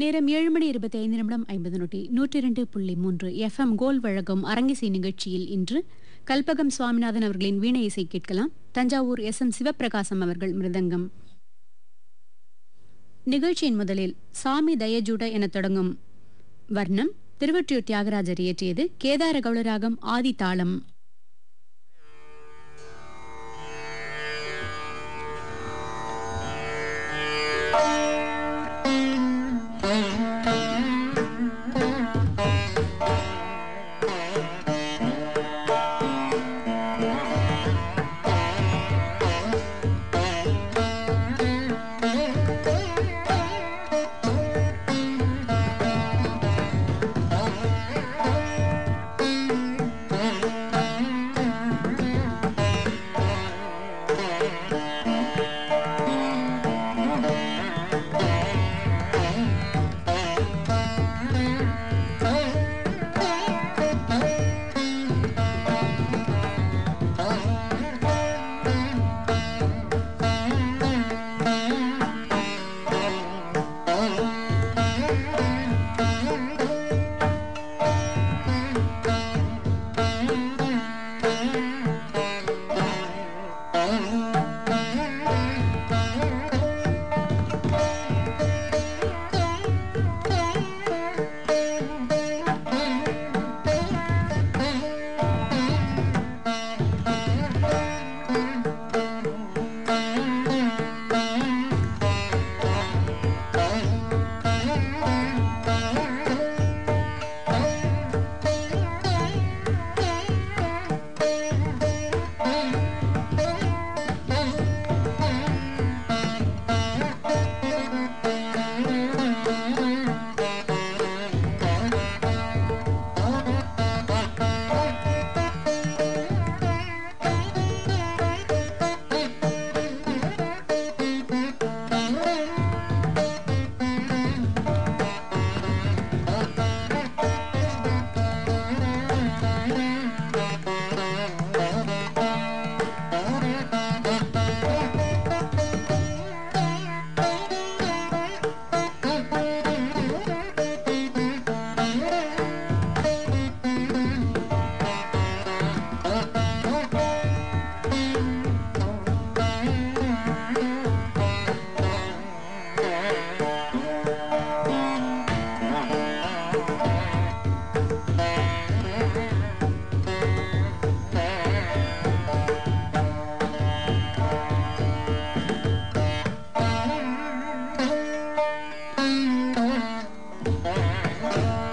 நேரம் ஏழு மணி இருபத்தி ஐந்து நிமிடம் ஐம்பது நொட்டி நூற்றி இரண்டு புள்ளி மூன்று எஃப்எம் கோல் வழங்கும் அரங்கிசை நிகழ்ச்சியில் இன்று கல்பகம் சுவாமிநாதன் அவர்களின் வீணை இசை கேட்கலாம் தஞ்சாவூர் எஸ் எம் சிவப்பிரகாசம் அவர்கள் மிருதங்கம். நிகழ்ச்சியின் முதலில் சாமி தயஜூட என தொடங்கும் வர்ணம் திருவொற்றியூர் தியாகராஜர் இயற்றியது கேதார கௌளராகம் ஆதி தாளம் Bye.